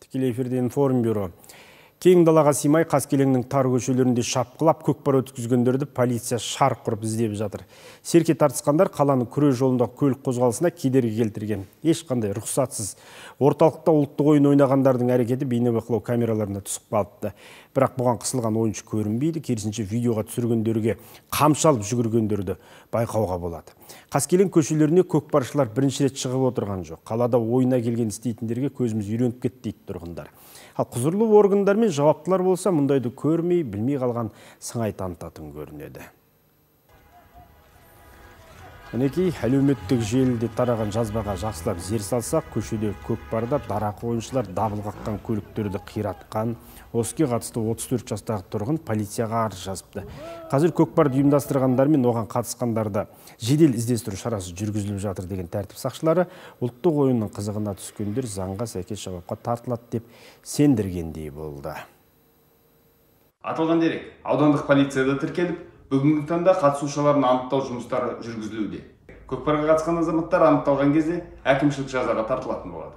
тікелей эфирде информбюро кең далаға сыймай қаскелеңнің тар көшелерінде шапқылап көкпар өткізгендерді полиция шарқ ұрып іздеп жатыр. Серке тартысқандар қаланың күре жолындағы көлік қозғалысына кедергі келтірген. Ешқандай рұқсатсыз. Орталықта ұлттық ойын ойнағандардың әрекеті бейнебақылау камераларына түсіп қалыпты. Бірақ бұған қысылған ойыншы көрінбейді керісінше видеоға түсіргендерге қамшы алып жүгіргендерді байқауға болады. Қаскелең көшелеріне көкпаршылар бірінші рет шығып отырған жоқ. Қалада ойына келген істейтіндерге көзіміз үйреніп кетті дейді тұрғындар. Ал құзырлы органдар мен жауаптылар болса мұндайды көрмей білмей қалған сыңай танытатын көрінеді. Мінекей әлеуметтік желіде тараған жазбаға жақсылап зер салсақ көшеде көкпарда дарақы ойыншылар дабыл қаққан көліктерді қиратқан. Осыге қатысты 34 жастағы тұрғын полицияға арыз жазыпты. Қазір көкпарды ұйымдастырғандар мен оған қатысқандарды жедел іздестіру шарасы жүргізіліп жатыр деген тәртіп сақшылары ұлттық ойынның қызығына түскендер заңға сәйкес жауапқа тартылады деп сендіргендей болды. Аталған дерек аудандық полицияда тіркеліп бүгінгі таңда қатысушыларын анықтау жұмыстары жүргізілуде. Көкпарға қатысқан азаматтар анықталған кезде әкімшілік жазаға тартылатын болады.